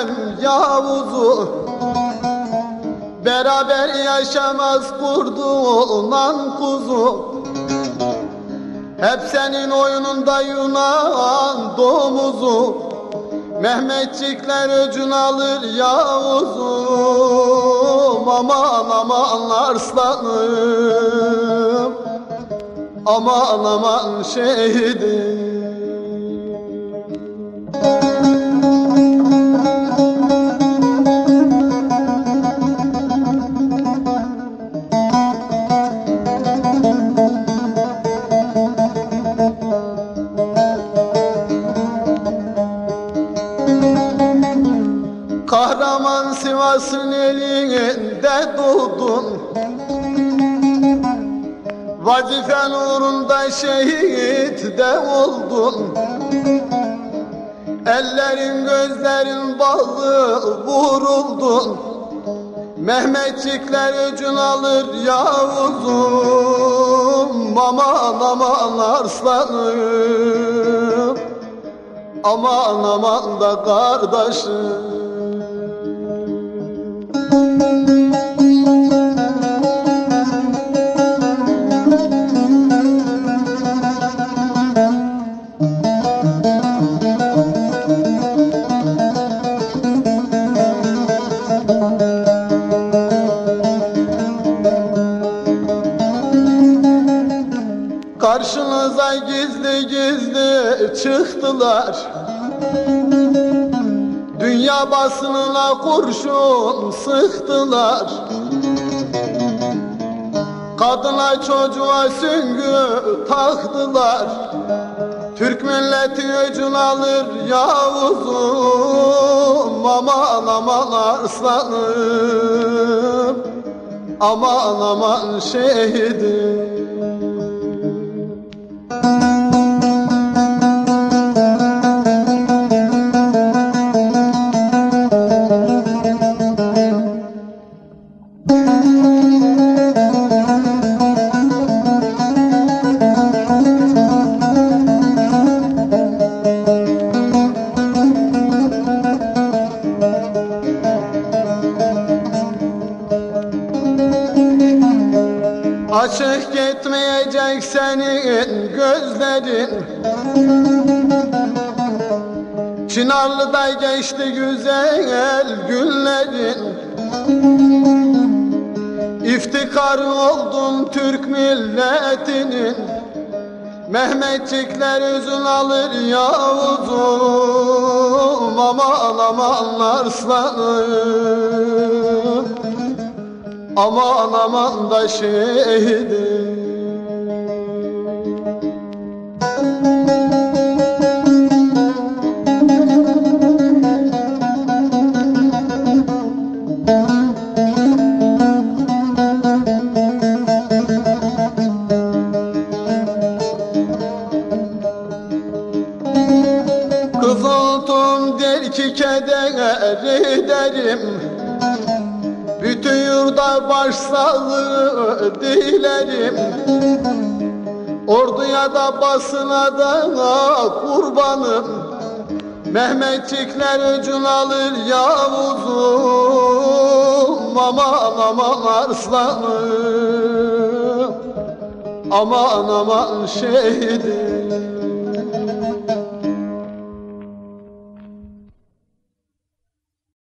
Adem Yavuz'u Beraber yaşamaz kurdu olan kuzu. Hep senin oyununda Yunan domuzu. Mehmetçikler öcün alır Yavuz'um Aman aman arslanım. Aman aman şehidim Kahraman Sivas'ın elinde doğdun Vazifen uğrunda şehit de oldun. Ellerin gözlerin bağlı vuruldun. Mehmetçikler öcün alır Yavuz'um Aman aman arslanım. Aman aman da kardeşim Karşınıza gizli gizli çıktılar. Dünya basınına kurşun sıktılar. Kadına çocuğa süngü taktılar. Türk milleti öcün alır Yavuz'um Aman aman arslanım Aman aman şehidim Açık gitmeyecek senin gözlerin. Çınarlı'da geçti güzel günlerin. İftikar oldun Türk milletinin. Mehmetçikler üzün alır Yavuz'um Aman aman arslanım Aman aman da şehidim Kızıltım der ki keder ederim bütün yurda başsağlığı dilerim. Orduya da basına da kurbanım. Mehmetçikler öcün alır Yavuz'um Aman aman arslanım. Aman aman şehidim